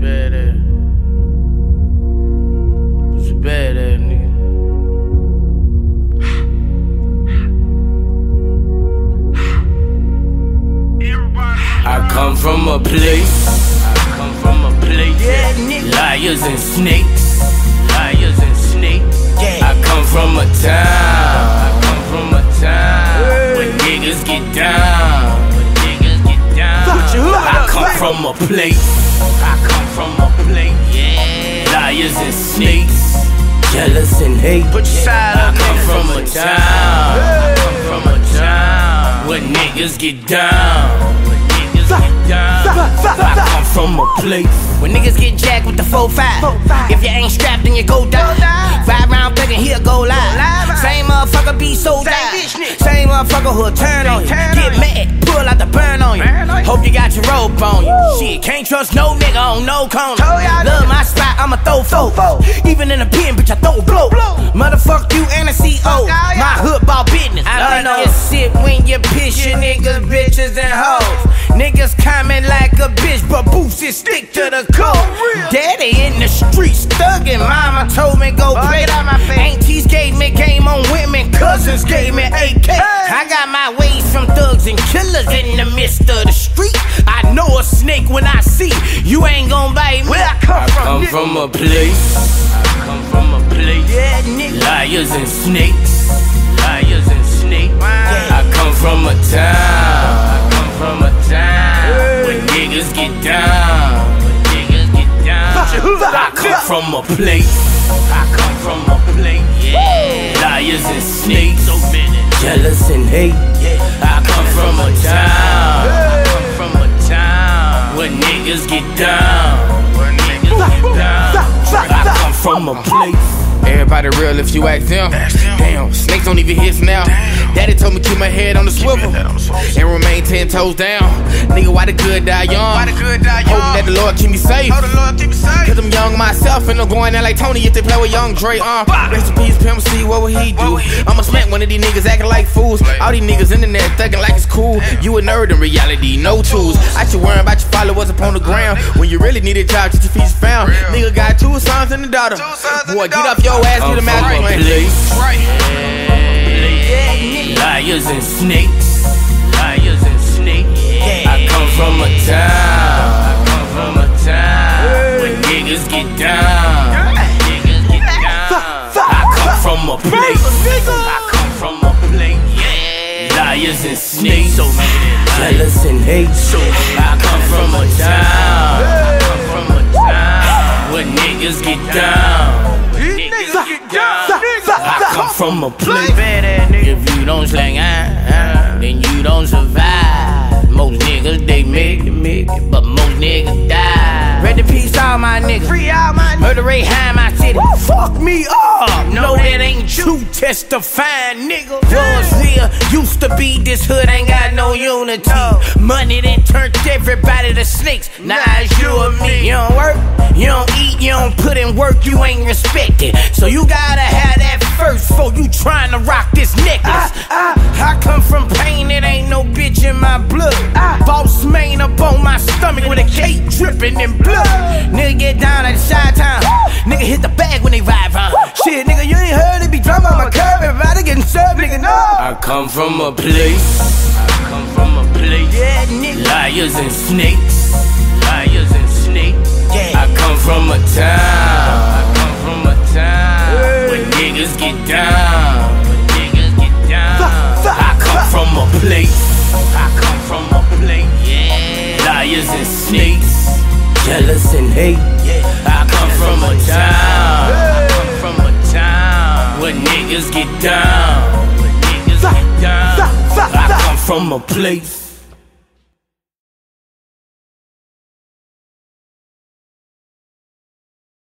bad ass. Pussy bad ass nigga. I come from a place. I come from a place. Yeah. Liars and snakes. Liars and snakes. Yeah. I come from a town. I come from a town where niggas get down. Where niggas get down. Put your hood I come from a place. I come from a place. Yeah. Liars and snakes. Jealous and hate. Put your side I up, come from a town. I come from a town where niggas get down. Where niggas get down. I come from a place. When niggas get jacked with the 4-5 If you ain't strapped, then you go die Thinking he'll go live Same motherfucker be so die Same motherfucker who'll turn on you. Get mad, pull out the burn on you. Hope you got your rope on you. Shit, can't trust no nigga on no corner. Love my spot, I'ma throw four. Even in a pen, bitch, I throw blow. Motherfuck you and a CO My hood ball business. I know. you sit when you piss your niggas, bitches, and hoes. Niggas coming like a bitch, but Boosie stick to the code. Daddy in the streets, thuggin'. Mama told me go play. Aunties women, gave me AK. I got my ways from thugs and killers in the midst of the street. I know a snake when I see you ain't gon' bite me. Where I come I from, come nigga? from a place. I come from a place. Yeah, nigga. Liars and snakes. Liars and snakes. I come from a town. I come from a town where niggas get down. Where niggas get down. I come from a place. I come And hate. I come from a town. I come from a town where niggas get down. Where niggas get down. I come from a place. Everybody real if you ask them. Damn, don't even hiss now. Daddy told me keep my head on the swivel and remain ten toes down. Nigga, why the good die young? Why the good die Hoping young? that the Lord keep me safe. Oh, the Lord keep me safe. Cause I'm young myself and I'm going out like Tony if they play with young Dre. Uh, rest in peace, Pimp C, what would he do? I'ma smack one of these niggas acting like fools. All these niggas in the net thinking like it's cool. You a nerd in reality, no tools. I should worry about your followers up on the ground. When you really need a job, just your feet found. Nigga got two sons and a daughter. Two sons and Boy, get off your ass, get a from master a plan. place. Right. Liars and snakes. Liars and snakes. I come from a town. I come from a town where niggas get down. Niggas get down. I come from a place. I come from a place. Yeah. Liars and snakes. So many jealous and hate. I from a place. If you don't slang ah, then you don't survive. Most niggas they make it, make it, but most niggas die. Red in peace, all my niggas. Free all my niggas. Murder rate high in my city. Fuck me up. No, that ain't true. Testifying, nigga. Was real. Used to be this hood ain't got no unity. Money that turned everybody to snakes. Now it's you and me. You don't work, you don't eat, you don't put in work, you ain't respected. So you gotta have that first before you trying to rock this necklace. Ah, ah. I come from pain, it ain't no bitch in my blood. I, Boss man up on my stomach with a cake dripping in blood. Nigga get down at the side town. Nigga hit the bag when they ride round. Shit, nigga, you ain't heard it be drama on my curb. Everybody getting served, nigga, no. I come from a place. I come from a place. Yeah, nigga. Liars and snakes. Liars and snakes. Yeah. I come from a town. Niggas get down. Niggas get down. I come from a place. I come from a place. Yeah. Liars and snakes. Jealous and hate. I come from a town. I come from a town niggas get down. Where niggas get down. I come from a place.